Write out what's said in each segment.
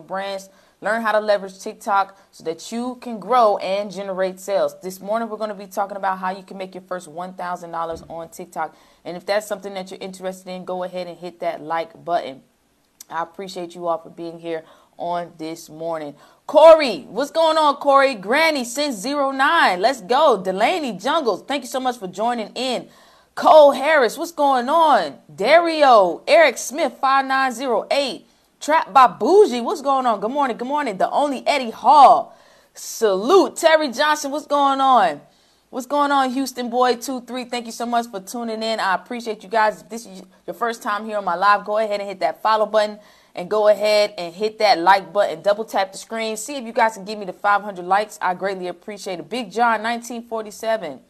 brands. Learn how to leverage TikTok so that you can grow and generate sales. This morning, we're going to be talking about how you can make your first $1,000 on TikTok. And if that's something that you're interested in, go ahead and hit that like button. I appreciate you all for being here on this morning. Corey, what's going on, Corey? Granny since 09. Let's go. Delaney Jungles, thank you so much for joining in. Cole Harris, what's going on? Dario, Eric Smith, 5908. Trapped by Bougie. What's going on? Good morning. Good morning. The only Eddie Hall. Salute. Terry Johnson. What's going on? What's going on, Houston Boy Two three. Thank you so much for tuning in. I appreciate you guys. If this is your first time here on my live, go ahead and hit that follow button and go ahead and hit that like button. Double tap the screen. See if you guys can give me the 500 likes. I greatly appreciate it. Big John 1947.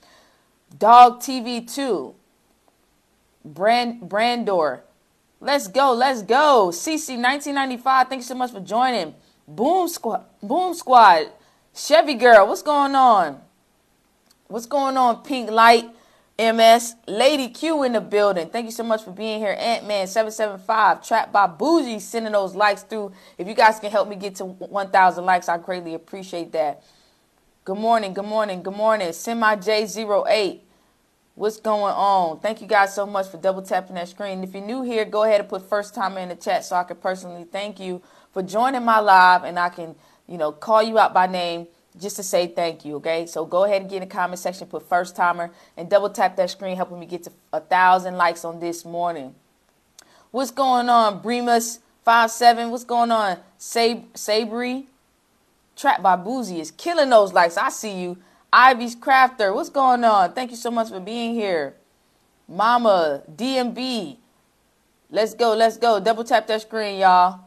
Dog TV 2. Brand Brandor. Let's go, let's go. CC 1995, thank you so much for joining. Boom Squad, Boom Squad, Chevy Girl, what's going on? What's going on, Pink Light, MS, Lady Q in the building. Thank you so much for being here. Ant Man 775, Trapped by Bougie, sending those likes through. If you guys can help me get to 1,000 likes, I greatly appreciate that. Good morning, good morning, good morning. Semi J08. What's going on? Thank you guys so much for double tapping that screen. If you're new here, go ahead and put first timer in the chat so I can personally thank you for joining my live and I can, you know, call you out by name just to say thank you, okay? So go ahead and get in the comment section, put first timer, and double tap that screen, helping me get to a thousand likes on this morning. What's going on, Bremus five seven? What's going on, Sab- Sabri? Trap by Boozy is killing those likes. I see you. Ivy's Crafter, what's going on? Thank you so much for being here. Mama, DMB. Let's go, let's go. Double tap that screen, y'all.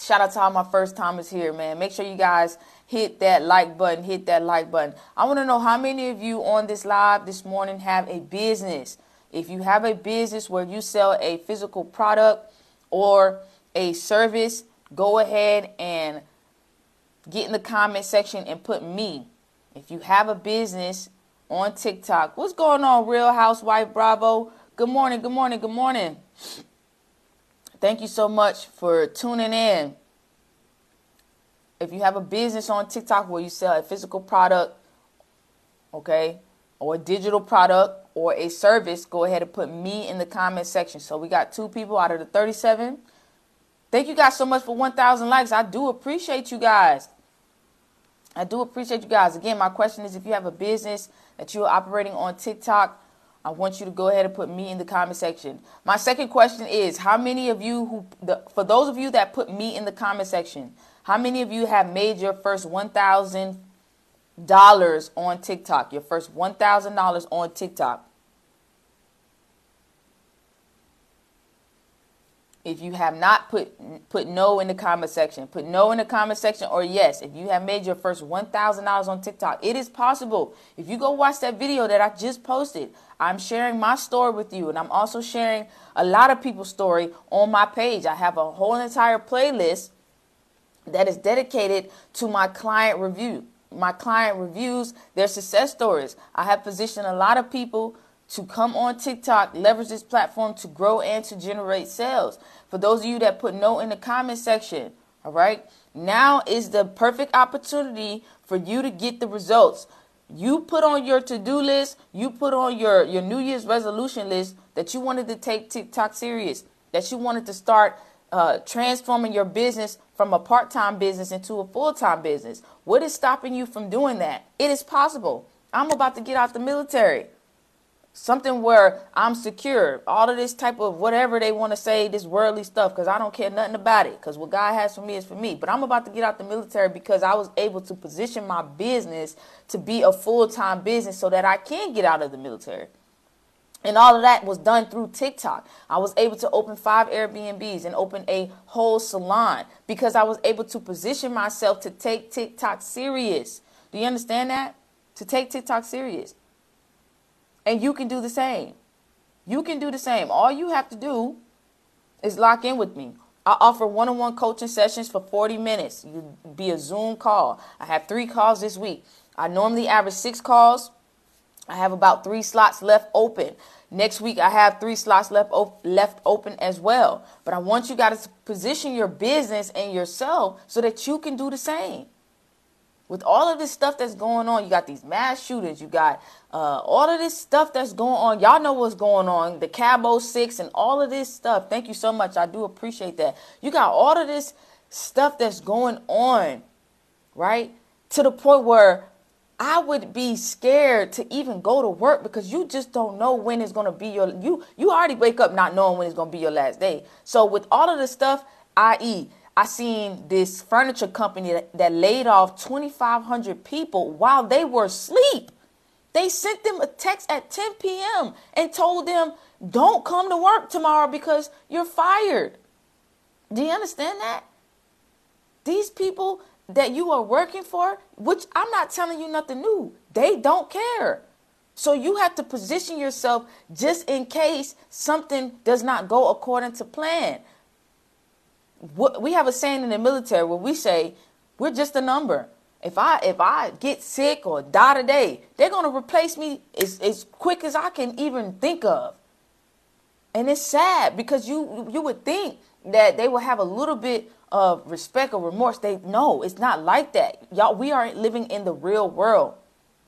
Shout out to all my first timers here, man. Make sure you guys hit that like button, hit that like button. I want to know how many of you on this live this morning have a business. If you have a business where you sell a physical product or a service, go ahead and get in the comment section and put me if you have a business on TikTok, what's going on, Real Housewife Bravo? Good morning, good morning, good morning. Thank you so much for tuning in. If you have a business on TikTok where you sell a physical product, okay, or a digital product or a service, go ahead and put me in the comment section. So we got two people out of the 37. Thank you guys so much for 1,000 likes. I do appreciate you guys. I do appreciate you guys. Again, my question is if you have a business that you're operating on TikTok, I want you to go ahead and put me in the comment section. My second question is how many of you who, the, for those of you that put me in the comment section, how many of you have made your first $1,000 on TikTok? Your first $1,000 on TikTok? If you have not put put no in the comment section, put no in the comment section or yes. If you have made your first $1,000 on TikTok, it is possible. If you go watch that video that I just posted, I'm sharing my story with you and I'm also sharing a lot of people's story on my page. I have a whole entire playlist that is dedicated to my client review. My client reviews their success stories. I have positioned a lot of people to come on TikTok, leverage this platform to grow and to generate sales. For those of you that put no in the comment section, all right, now is the perfect opportunity for you to get the results. You put on your to-do list, you put on your, your New Year's resolution list that you wanted to take TikTok serious, that you wanted to start uh, transforming your business from a part-time business into a full-time business. What is stopping you from doing that? It is possible. I'm about to get out the military something where I'm secure. All of this type of whatever they want to say, this worldly stuff, because I don't care nothing about it. Because what God has for me is for me. But I'm about to get out the military because I was able to position my business to be a full time business so that I can get out of the military. And all of that was done through TikTok. I was able to open five Airbnbs and open a whole salon because I was able to position myself to take TikTok serious. Do you understand that? To take TikTok serious. And you can do the same. You can do the same. All you have to do is lock in with me. I offer one on one coaching sessions for 40 minutes. You be a Zoom call. I have three calls this week. I normally average six calls. I have about three slots left open. Next week, I have three slots left, op- left open as well. But I want you guys to position your business and yourself so that you can do the same. With all of this stuff that's going on, you got these mass shootings, you got uh, all of this stuff that's going on. Y'all know what's going on, the Cabo 6 and all of this stuff. Thank you so much. I do appreciate that. You got all of this stuff that's going on, right? To the point where I would be scared to even go to work because you just don't know when it's going to be your you you already wake up not knowing when it's going to be your last day. So with all of the stuff, i.e., I seen this furniture company that, that laid off 2,500 people while they were asleep. They sent them a text at 10 p.m. and told them, don't come to work tomorrow because you're fired. Do you understand that? These people that you are working for, which I'm not telling you nothing new, they don't care. So you have to position yourself just in case something does not go according to plan. We have a saying in the military where we say, we're just a number. If I if I get sick or die today, they're gonna replace me as, as quick as I can even think of. And it's sad because you you would think that they will have a little bit of respect or remorse. They no, it's not like that. Y'all, we aren't living in the real world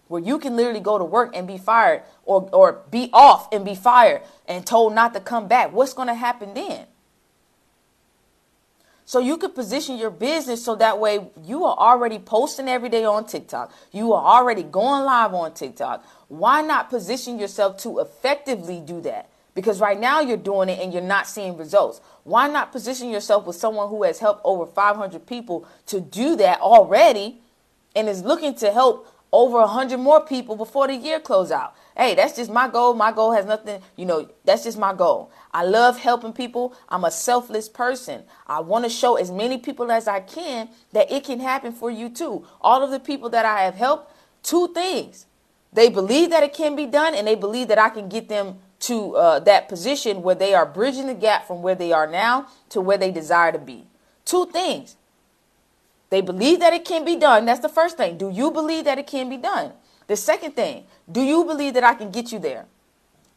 where you can literally go to work and be fired or or be off and be fired and told not to come back. What's going to happen then? So you could position your business so that way you are already posting every day on TikTok. You are already going live on TikTok. Why not position yourself to effectively do that? Because right now you're doing it and you're not seeing results. Why not position yourself with someone who has helped over 500 people to do that already and is looking to help over 100 more people before the year close out? Hey, that's just my goal. My goal has nothing, you know, that's just my goal. I love helping people. I'm a selfless person. I want to show as many people as I can that it can happen for you too. All of the people that I have helped, two things. They believe that it can be done and they believe that I can get them to uh, that position where they are bridging the gap from where they are now to where they desire to be. Two things. They believe that it can be done. That's the first thing. Do you believe that it can be done? The second thing, do you believe that I can get you there?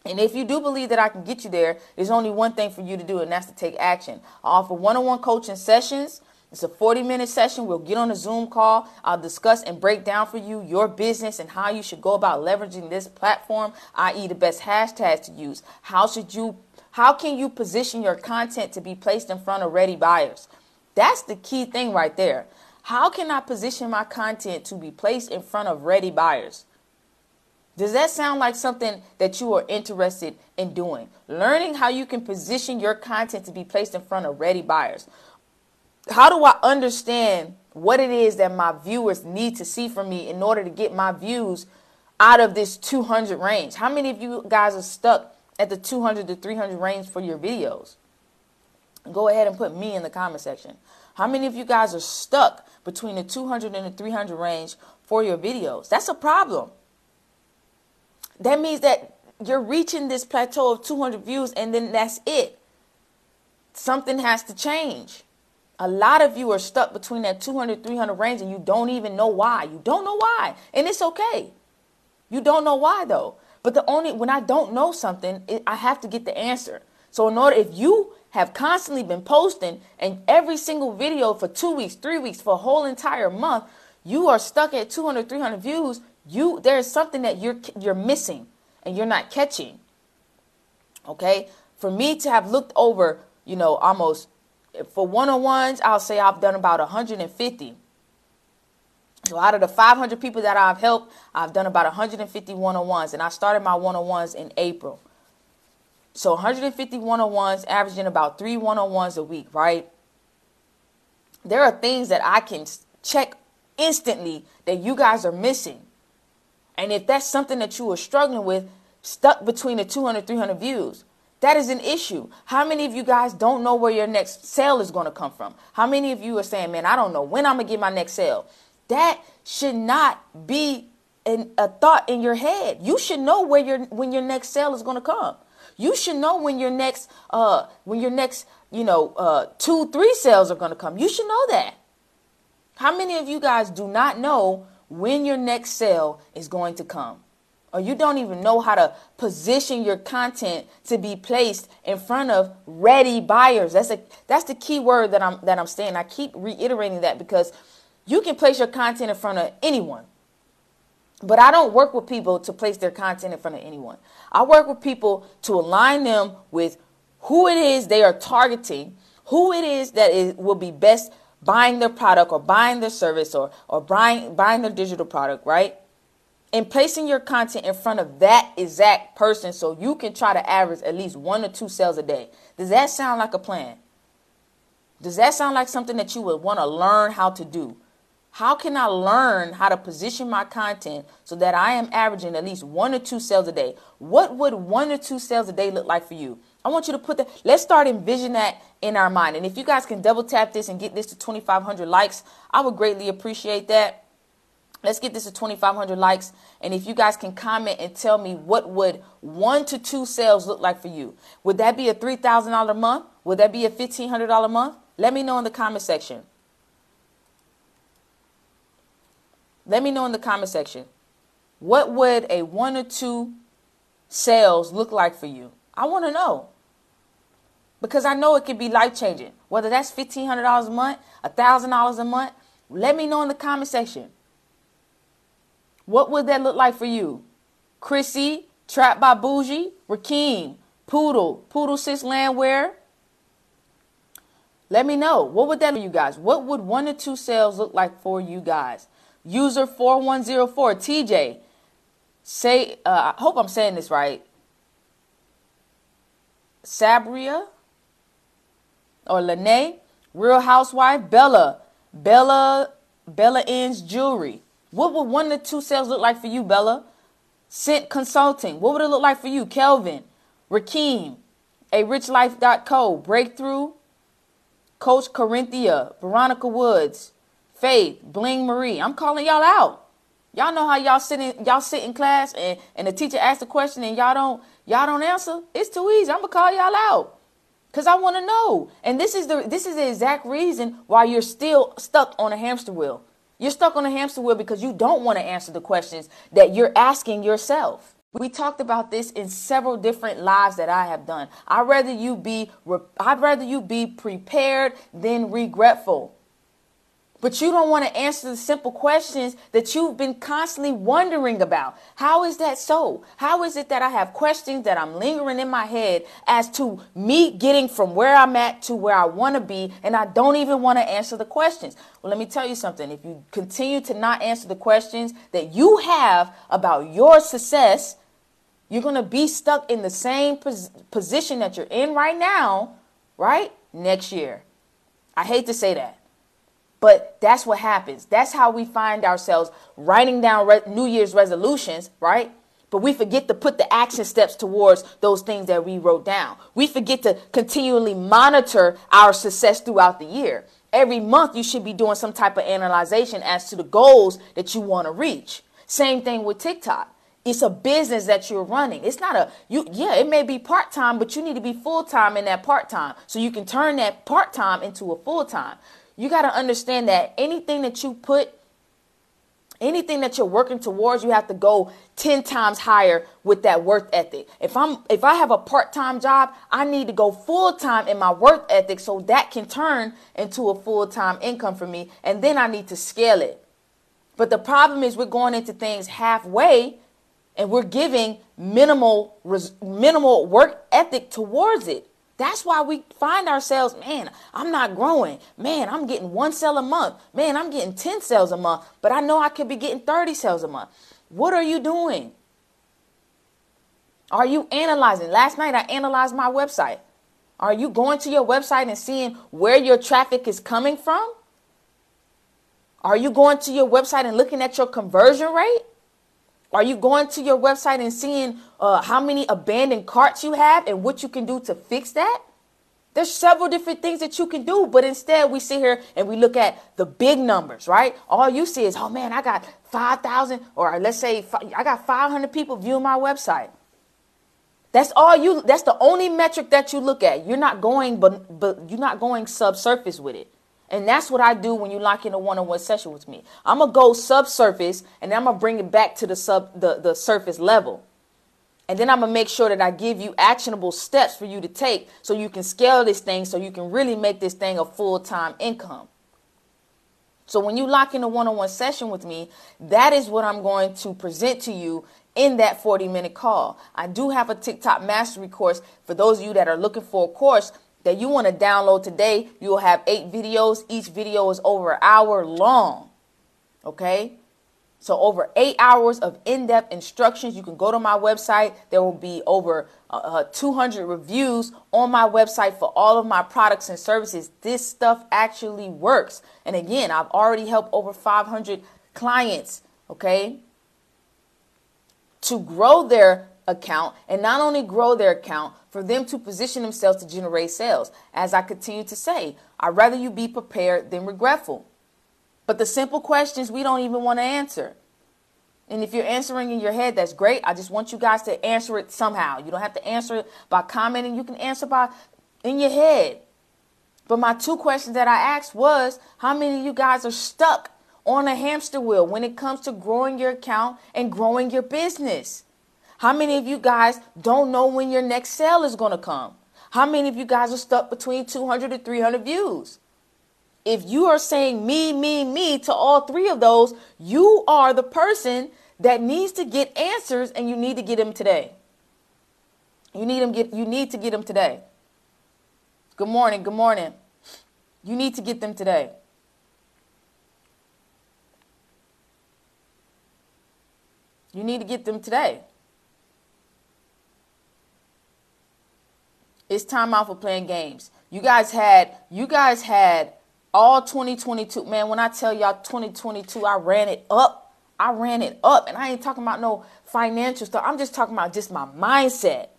And if you do believe that I can get you there, there's only one thing for you to do, and that's to take action. I offer one on one coaching sessions it's a 40 minute session. We'll get on a Zoom call. I'll discuss and break down for you your business and how you should go about leveraging this platform, i.e., the best hashtags to use. How should you how can you position your content to be placed in front of ready buyers? That's the key thing right there. How can I position my content to be placed in front of ready buyers? Does that sound like something that you are interested in doing? Learning how you can position your content to be placed in front of ready buyers how do I understand what it is that my viewers need to see from me in order to get my views out of this 200 range? How many of you guys are stuck at the 200 to 300 range for your videos? Go ahead and put me in the comment section. How many of you guys are stuck between the 200 and the 300 range for your videos? That's a problem. That means that you're reaching this plateau of 200 views and then that's it. Something has to change. A lot of you are stuck between that 200, 300 range and you don't even know why. You don't know why. And it's okay. You don't know why though. But the only, when I don't know something, it, I have to get the answer. So in order, if you have constantly been posting and every single video for two weeks, three weeks, for a whole entire month, you are stuck at 200, 300 views, you, there's something that you're, you're missing and you're not catching. Okay. For me to have looked over, you know, almost for one-on-ones, I'll say I've done about 150. So out of the 500 people that I've helped, I've done about 150 one-on-ones, and I started my one-on-ones in April. So 150 one-on-ones, averaging about three one-on-ones a week, right? There are things that I can check instantly that you guys are missing. And if that's something that you are struggling with, stuck between the 200, 300 views, that is an issue. How many of you guys don't know where your next sale is going to come from? How many of you are saying, man, I don't know when I'm going to get my next sale? That should not be an, a thought in your head. You should know where your when your next sale is going to come. You should know when your next uh when your next, you know, uh 2 3 sales are going to come. You should know that. How many of you guys do not know when your next sale is going to come? or you don't even know how to position your content to be placed in front of ready buyers. That's a that's the key word that I'm that I'm saying. I keep reiterating that because you can place your content in front of anyone. But I don't work with people to place their content in front of anyone. I work with people to align them with who it is they are targeting, who it is that is, will be best buying their product or buying their service or, or buying, buying their digital product, right? And placing your content in front of that exact person so you can try to average at least one or two sales a day. Does that sound like a plan? Does that sound like something that you would want to learn how to do? How can I learn how to position my content so that I am averaging at least one or two sales a day? What would one or two sales a day look like for you? I want you to put that. Let's start envision that in our mind. And if you guys can double tap this and get this to 2,500 likes, I would greatly appreciate that. Let's get this to 2,500 likes. And if you guys can comment and tell me what would one to two sales look like for you, would that be a $3,000 month? Would that be a $1,500 month? Let me know in the comment section. Let me know in the comment section. What would a one or two sales look like for you? I want to know. Because I know it could be life changing. Whether that's $1,500 a month, $1,000 a month, let me know in the comment section. What would that look like for you? Chrissy, Trap by Bougie, Rakeem, Poodle, Poodle Sis Landwear. Let me know. What would that for you guys? What would one or two sales look like for you guys? User 4104, TJ. Say, uh, I hope I'm saying this right. Sabria or Lene, Real Housewife, Bella, Bella, Bella Ends Jewelry. What would one to two sales look like for you, Bella? Cent Consulting. What would it look like for you, Kelvin, Rakeem, A Rich Life.co, Breakthrough, Coach Corinthia, Veronica Woods, Faith, Bling Marie. I'm calling y'all out. Y'all know how y'all sit in y'all sit in class and, and the teacher asks a question and y'all don't y'all don't answer. It's too easy. I'm gonna call y'all out. Cause I want to know. And this is the this is the exact reason why you're still stuck on a hamster wheel. You're stuck on a hamster wheel because you don't want to answer the questions that you're asking yourself. We talked about this in several different lives that I have done. I'd rather you be I'd rather you be prepared than regretful. But you don't want to answer the simple questions that you've been constantly wondering about. How is that so? How is it that I have questions that I'm lingering in my head as to me getting from where I'm at to where I want to be, and I don't even want to answer the questions? Well, let me tell you something. If you continue to not answer the questions that you have about your success, you're going to be stuck in the same pos- position that you're in right now, right? Next year. I hate to say that. But that's what happens. That's how we find ourselves writing down re- New Year's resolutions, right? But we forget to put the action steps towards those things that we wrote down. We forget to continually monitor our success throughout the year. Every month, you should be doing some type of analyzation as to the goals that you want to reach. Same thing with TikTok. It's a business that you're running. It's not a you yeah, it may be part-time, but you need to be full-time in that part-time so you can turn that part-time into a full-time you got to understand that anything that you put anything that you're working towards you have to go 10 times higher with that work ethic. If i'm if i have a part-time job i need to go full-time in my work ethic so that can turn into a full-time income for me and then i need to scale it. But the problem is we're going into things halfway and we're giving minimal minimal work ethic towards it that's why we find ourselves, man, I'm not growing. Man, I'm getting one sale a month. Man, I'm getting 10 sales a month, but I know I could be getting 30 sales a month. What are you doing? Are you analyzing? Last night I analyzed my website. Are you going to your website and seeing where your traffic is coming from? Are you going to your website and looking at your conversion rate? Are you going to your website and seeing uh, how many abandoned carts you have and what you can do to fix that? There's several different things that you can do, but instead we sit here and we look at the big numbers, right? All you see is, oh man, I got 5,000, or let's say I got 500 people viewing my website. That's all you, that's the only metric that you look at. You're not going, but, but you're not going subsurface with it. And that's what I do when you lock in a one-on-one session with me. I'm gonna go subsurface and I'm gonna bring it back to the sub the, the surface level. And then I'm gonna make sure that I give you actionable steps for you to take so you can scale this thing so you can really make this thing a full-time income. So when you lock in a one-on-one session with me, that is what I'm going to present to you in that 40 minute call. I do have a TikTok mastery course for those of you that are looking for a course that you want to download today. You'll have eight videos. Each video is over an hour long. Okay? So over eight hours of in-depth instructions. You can go to my website. There will be over uh, 200 reviews on my website for all of my products and services. This stuff actually works. And again, I've already helped over 500 clients. Okay, to grow their account and not only grow their account for them to position themselves to generate sales. As I continue to say, I'd rather you be prepared than regretful. But the simple questions we don't even want to answer. And if you're answering in your head, that's great. I just want you guys to answer it somehow. You don't have to answer it by commenting. You can answer by in your head. But my two questions that I asked was, how many of you guys are stuck on a hamster wheel when it comes to growing your account and growing your business? How many of you guys don't know when your next sale is going to come? How many of you guys are stuck between 200 to 300 views? if you are saying me, me, me to all three of those, you are the person that needs to get answers and you need to get them today. You need them get you need to get them today. Good morning, good morning. You need to get them today. You need to get them today. It's time out for playing games. You guys had you guys had all 2022. Man, when I tell y'all 2022, I ran it up. I ran it up. And I ain't talking about no financial stuff. I'm just talking about just my mindset.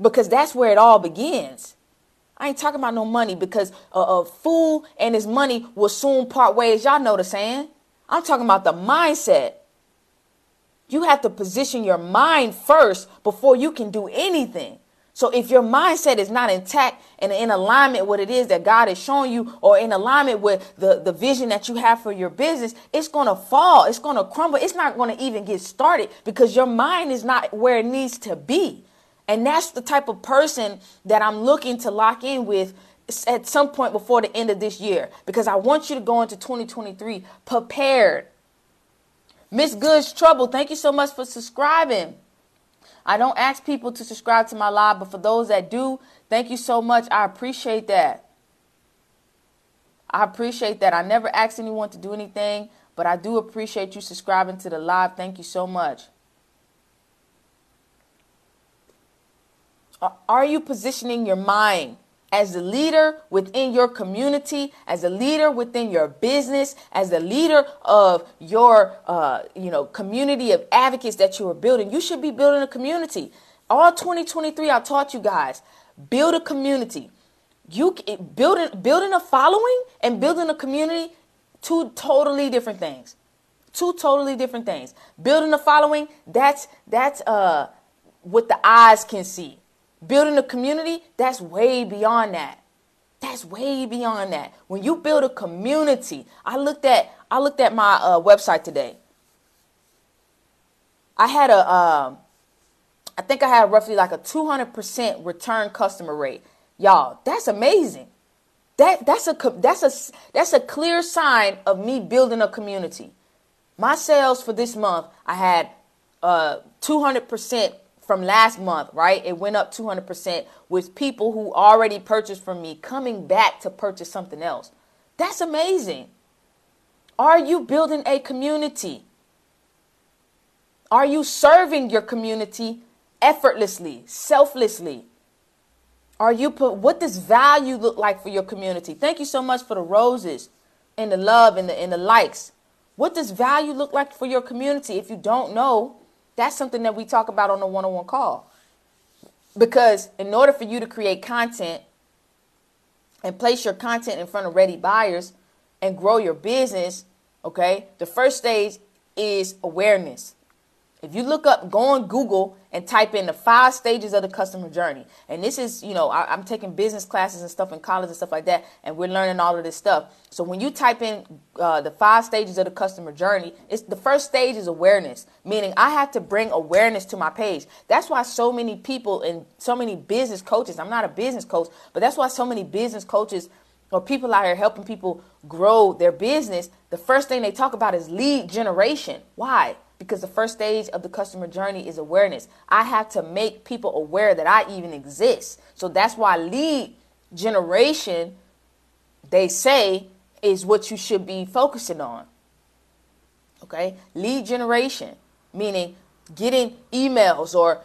Because that's where it all begins. I ain't talking about no money because a, a fool and his money will soon part ways. Y'all know the saying. I'm talking about the mindset. You have to position your mind first before you can do anything. So if your mindset is not intact and in alignment with what it is that God is showing you or in alignment with the, the vision that you have for your business, it's going to fall. It's going to crumble. It's not going to even get started because your mind is not where it needs to be. And that's the type of person that I'm looking to lock in with at some point before the end of this year because I want you to go into 2023 prepared. Miss Goods Trouble, thank you so much for subscribing. I don't ask people to subscribe to my live, but for those that do, thank you so much. I appreciate that. I appreciate that. I never ask anyone to do anything, but I do appreciate you subscribing to the live. Thank you so much. Are you positioning your mind as a leader within your community, as a leader within your business, as a leader of your, uh, you know, community of advocates that you are building. You should be building a community. All 2023, I taught you guys build a community. You building building a following and building a community, two totally different things. Two totally different things. Building a following, that's that's uh what the eyes can see. Building a community, that's way beyond that. That's way beyond that. When you build a community, I looked at I looked at my uh, website today. I had a, um, I think I had roughly like a 200% return customer rate. Y'all, that's amazing. That that's a that's a that's a clear sign of me building a community. My sales for this month, I had uh 200% from last month, right? It went up 200% with people who already purchased from me coming back to purchase something else. That's amazing. Are you building a community? Are you serving your community effortlessly, selflessly? Are you put what does value look like for your community? Thank you so much for the roses and the love and the and the likes. What does value look like for your community? If you don't know, that's something that we talk about on a one on one call. Because in order for you to create content and place your content in front of ready buyers and grow your business, okay, the first stage is awareness. If you look up, go on Google and type in the five stages of the customer journey. And this is, you know, I, am taking business classes and stuff in college and stuff like that, and we're learning all of this stuff. So when you type in uh, the five stages of the customer journey, it's the first stage is awareness, meaning I have to bring awareness to my page. That's why so many people and so many business coaches. I'm not a business coach, but that's why so many business coaches or people out here helping people grow their business. The first thing they talk about is lead generation. Why? Because the first stage of the customer journey is awareness. I have to make people aware that I even exist. So that's why lead generation, they say, is what you should be focusing on. Okay? Lead generation, meaning getting emails or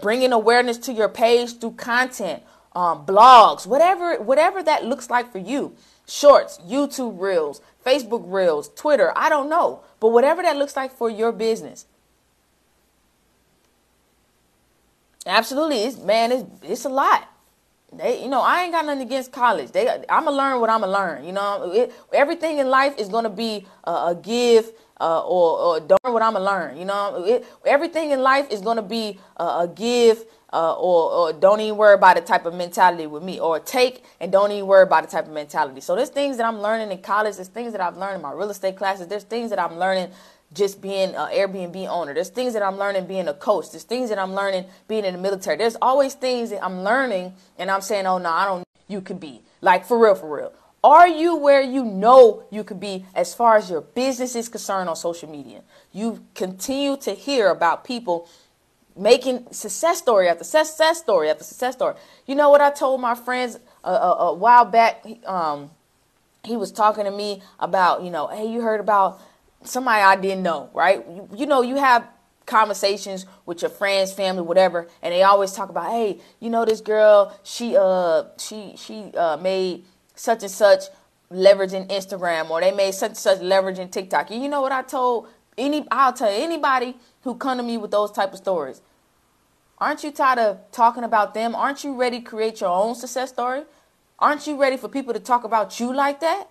bringing awareness to your page through content, um, blogs, whatever, whatever that looks like for you. Shorts, YouTube reels, Facebook reels, Twitter, I don't know. But whatever that looks like for your business. Absolutely, it's man, it's it's a lot. They, you know, I ain't got nothing against college. They, I'm gonna learn what I'm gonna learn. You know, it, everything in life is gonna be a, a give uh, or, or don't learn what I'm gonna learn. You know, it, everything in life is gonna be a, a give uh, or, or don't even worry about the type of mentality with me, or take and don't even worry about the type of mentality. So there's things that I'm learning in college. There's things that I've learned in my real estate classes. There's things that I'm learning just being an Airbnb owner. There's things that I'm learning being a coach. There's things that I'm learning being in the military. There's always things that I'm learning, and I'm saying, oh no, I don't. You could be like for real, for real. Are you where you know you could be as far as your business is concerned on social media? You continue to hear about people making success story after success story after success story. You know what I told my friends a, a, a while back? Um, he was talking to me about, you know, hey, you heard about somebody I didn't know, right? You, you know, you have conversations with your friends, family, whatever, and they always talk about, hey, you know, this girl, she uh, she she uh, made such and such leveraging Instagram, or they made such and such leveraging TikTok. And you know what I told any? I'll tell anybody who come to me with those type of stories. Aren't you tired of talking about them? Aren't you ready to create your own success story? Aren't you ready for people to talk about you like that?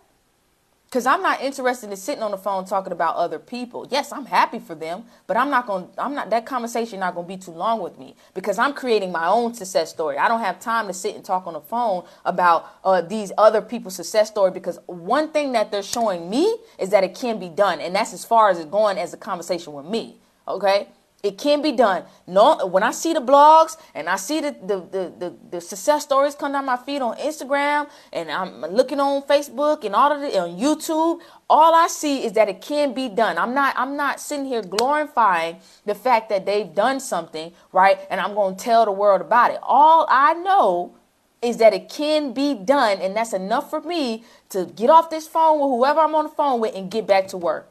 Because I'm not interested in sitting on the phone talking about other people. Yes, I'm happy for them, but I'm not going to, I'm not. That conversation not going to be too long with me because I'm creating my own success story. I don't have time to sit and talk on the phone about uh, these other people's success story because one thing that they're showing me is that it can be done, and that's as far as it's going as a conversation with me. Okay, it can be done. No, when I see the blogs and I see the, the, the, the, the success stories come down my feed on Instagram and I'm looking on Facebook and all of it on YouTube, all I see is that it can be done. I'm not I'm not sitting here glorifying the fact that they've done something, right? And I'm going to tell the world about it. All I know is that it can be done and that's enough for me to get off this phone with whoever I'm on the phone with and get back to work.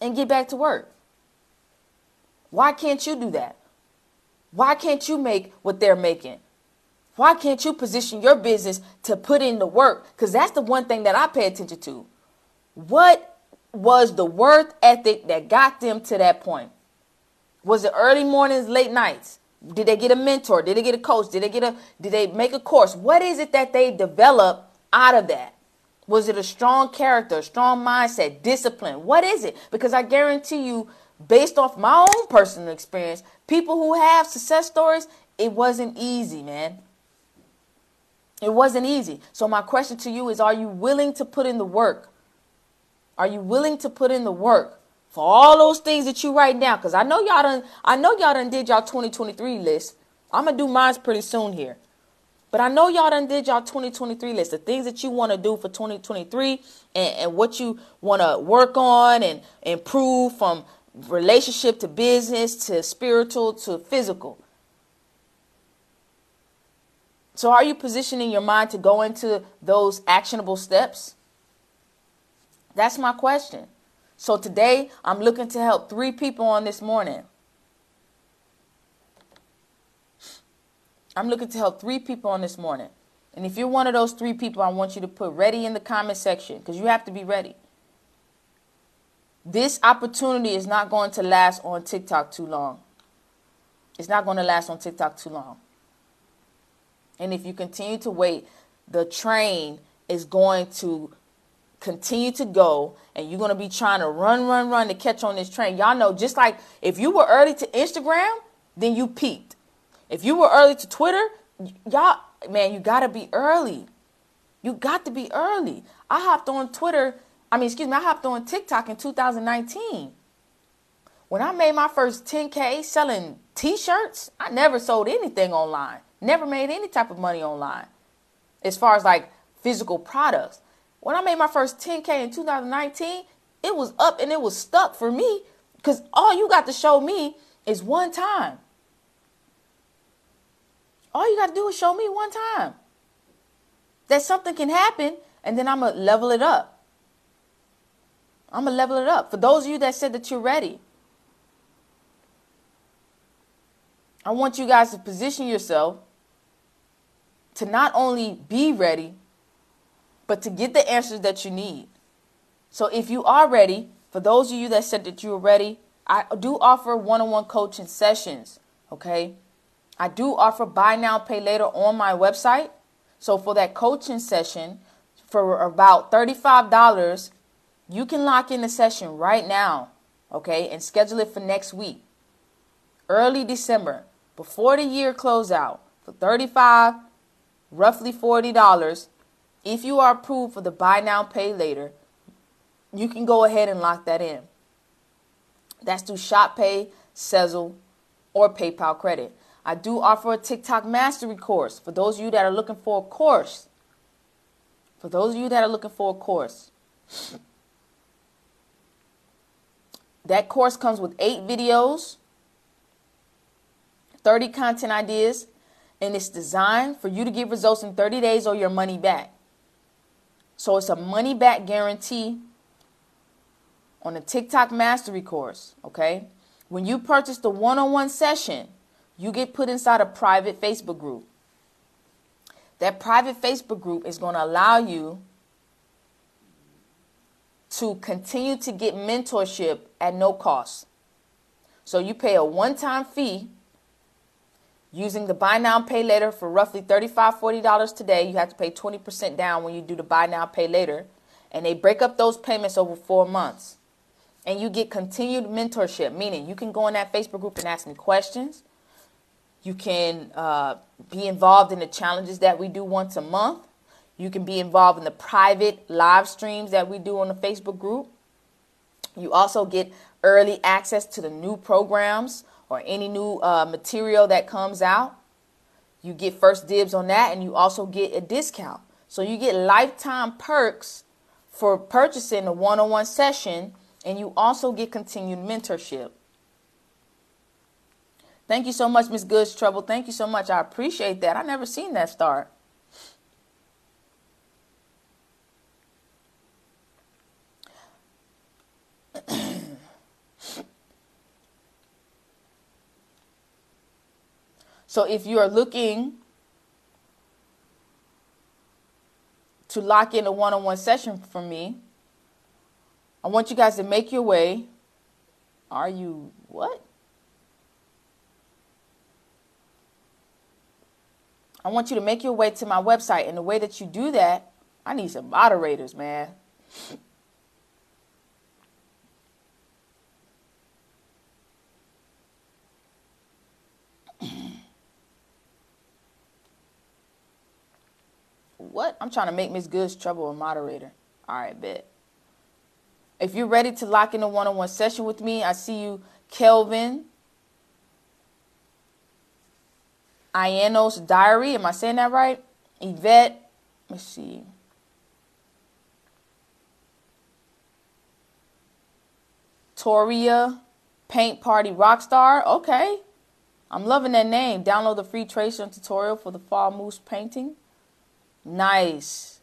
And get back to work. Why can't you do that? Why can't you make what they're making? Why can't you position your business to put in the work? Because that's the one thing that I pay attention to. What was the worth ethic that got them to that point? Was it early mornings, late nights? Did they get a mentor? Did they get a coach? Did they get a did they make a course? What is it that they develop out of that? Was it a strong character, strong mindset, discipline? What is it? Because I guarantee you based off my own personal experience, people who have success stories, it wasn't easy, man. It wasn't easy. So my question to you is are you willing to put in the work? Are you willing to put in the work for all those things that you write down? Because I know y'all done I know y'all done did y'all 2023 list. I'm gonna do mine pretty soon here. But I know y'all done did y'all 2023 list, the things that you want to do for 2023 and, and what you want to work on and improve from relationship to business to spiritual to physical. So, are you positioning your mind to go into those actionable steps? That's my question. So, today I'm looking to help three people on this morning. I'm looking to help three people on this morning. And if you're one of those three people, I want you to put ready in the comment section because you have to be ready. This opportunity is not going to last on TikTok too long. It's not going to last on TikTok too long. And if you continue to wait, the train is going to continue to go and you're going to be trying to run, run, run to catch on this train. Y'all know, just like if you were early to Instagram, then you peaked. If you were early to Twitter, y'all, man, you got to be early. You got to be early. I hopped on Twitter, I mean, excuse me, I hopped on TikTok in 2019. When I made my first 10K selling t shirts, I never sold anything online, never made any type of money online as far as like physical products. When I made my first 10K in 2019, it was up and it was stuck for me because all you got to show me is one time. All you got to do is show me one time that something can happen and then I'm going to level it up. I'm going to level it up. For those of you that said that you're ready, I want you guys to position yourself to not only be ready, but to get the answers that you need. So if you are ready, for those of you that said that you are ready, I do offer one on one coaching sessions. Okay. I do offer buy now, pay later on my website. So for that coaching session, for about $35, you can lock in the session right now. Okay. And schedule it for next week, early December, before the year close out for 35 roughly $40. If you are approved for the buy now, pay later, you can go ahead and lock that in. That's through ShopPay, Sezzle, or PayPal credit. I do offer a TikTok mastery course for those of you that are looking for a course. For those of you that are looking for a course. That course comes with eight videos, 30 content ideas, and it's designed for you to get results in 30 days or your money back. So it's a money back guarantee on the TikTok mastery course, okay? When you purchase the one on one session, you get put inside a private Facebook group. That private Facebook group is going to allow you to continue to get mentorship at no cost. So you pay a one time fee Using the buy now pay later for roughly $35, $40 today, you have to pay 20% down when you do the buy now pay later. And they break up those payments over four months. And you get continued mentorship, meaning you can go in that Facebook group and ask me questions. You can uh, be involved in the challenges that we do once a month. You can be involved in the private live streams that we do on the Facebook group. You also get early access to the new programs or any new uh, material that comes out, you get first dibs on that and you also get a discount. So you get lifetime perks for purchasing a one on one session and you also get continued mentorship. Thank you so much, Miss Goods Trouble. Thank you so much. I appreciate that. I never seen that start. So if you are looking to lock in a one on one session for me, I want you guys to make your way. Are you what? I want you to make your way to my website. And the way that you do that, I need some moderators, man. What? I'm trying to make Miss Goods trouble a moderator. All right, bet. If you're ready to lock in a one on one session with me, I see you, Kelvin. Ianos Diary. Am I saying that right? Yvette. Let's see. Toria. Paint Party Rockstar. Okay. I'm loving that name. Download the free tracer tutorial for the fall moose painting. Nice.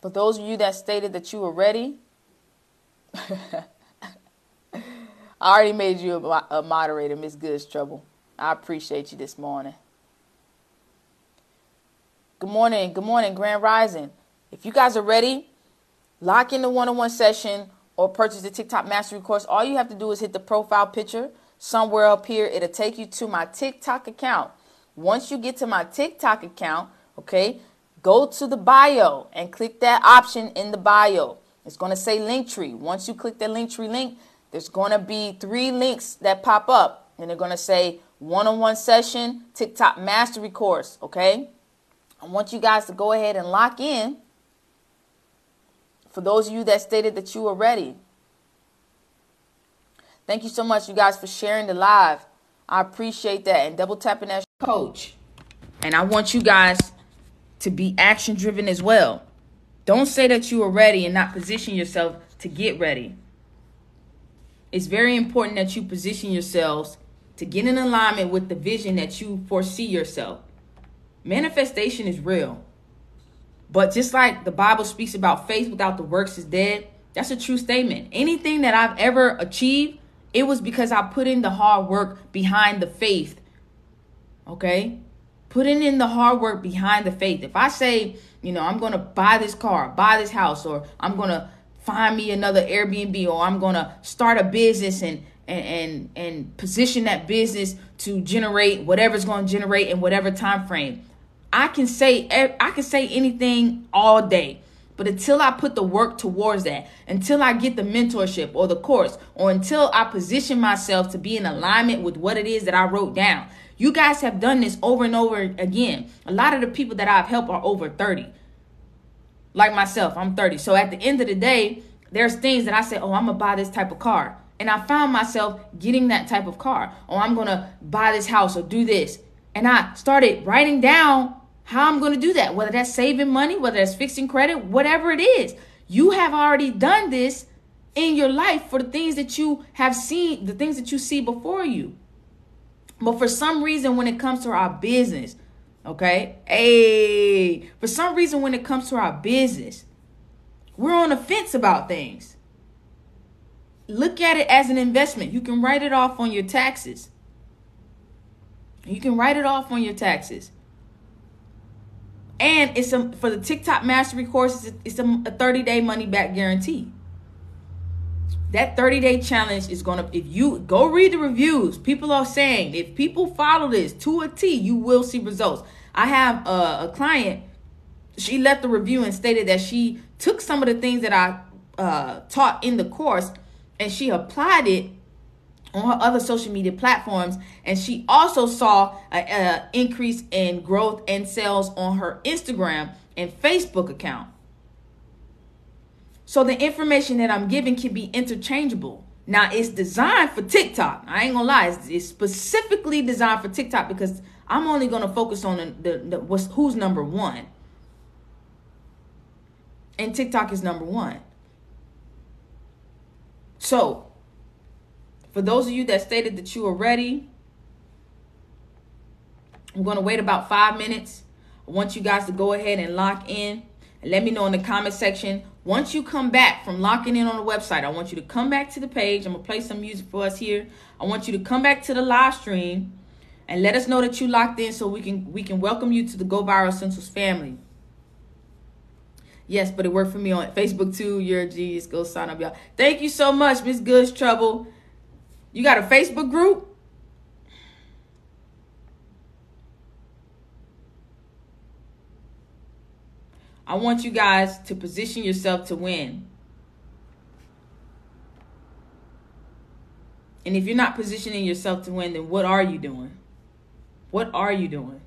But those of you that stated that you were ready, I already made you a, a moderator, Miss Goods Trouble. I appreciate you this morning. Good morning. Good morning, Grand Rising. If you guys are ready, lock in the one on one session or purchase the TikTok Mastery course. All you have to do is hit the profile picture somewhere up here. It'll take you to my TikTok account. Once you get to my TikTok account, okay, go to the bio and click that option in the bio. It's going to say Linktree. Once you click the Linktree link, there's going to be three links that pop up, and they're going to say one-on-one session, TikTok mastery course. Okay, I want you guys to go ahead and lock in. For those of you that stated that you were ready, thank you so much, you guys, for sharing the live. I appreciate that and double tapping that coach. And I want you guys to be action driven as well. Don't say that you are ready and not position yourself to get ready. It's very important that you position yourselves to get in alignment with the vision that you foresee yourself. Manifestation is real. But just like the Bible speaks about faith without the works is dead, that's a true statement. Anything that I've ever achieved, it was because I put in the hard work behind the faith. Okay? Putting in the hard work behind the faith. If I say, you know, I'm going to buy this car, buy this house, or I'm going to find me another Airbnb, or I'm going to start a business and and and, and position that business to generate whatever's going to generate in whatever time frame. I can say I can say anything all day. But until I put the work towards that, until I get the mentorship or the course, or until I position myself to be in alignment with what it is that I wrote down, you guys have done this over and over again. A lot of the people that I've helped are over 30. Like myself, I'm 30. So at the end of the day, there's things that I say, oh, I'm going to buy this type of car. And I found myself getting that type of car. Oh, I'm going to buy this house or do this. And I started writing down how I'm going to do that, whether that's saving money, whether that's fixing credit, whatever it is. You have already done this in your life for the things that you have seen, the things that you see before you. But for some reason, when it comes to our business, okay, hey, for some reason, when it comes to our business, we're on the fence about things. Look at it as an investment. You can write it off on your taxes. You can write it off on your taxes. And it's a, for the TikTok mastery course, it's a, a 30 day money back guarantee that 30 day challenge is to if you go read the reviews people are saying if people follow this to a t you will see results. I have a, a client she left the review and stated that she took some of the things that i uh, taught in the course and she applied it on her other social media platforms. And she also saw an increase in growth and sales on her instagram and facebook account so the information that I'm giving can be interchangeable. Now it's designed for TikTok. I ain't gonna lie, it's, it's specifically designed for TikTok because I'm only gonna focus on the, the, the what's who's number one. And TikTok is number one. So, for those of you that stated that you are ready, I'm to wait about five minutes. I want you guys to go ahead and lock in. And let me know in the comment section once you come back from locking in on the website, I want you to come back to the page. I'm going to play some music for us here. I want you to come back to the live stream and let us know that you locked in so we can we can welcome you to the Go Viral Essentials family. Yes, but it worked for me on Facebook too. You're a genius. Go sign up, y'all. Thank you so much, Miss Goods Trouble. You got a Facebook group? I want you guys to position yourself to win. And if you're not positioning yourself to win, then what are you doing? What are you doing?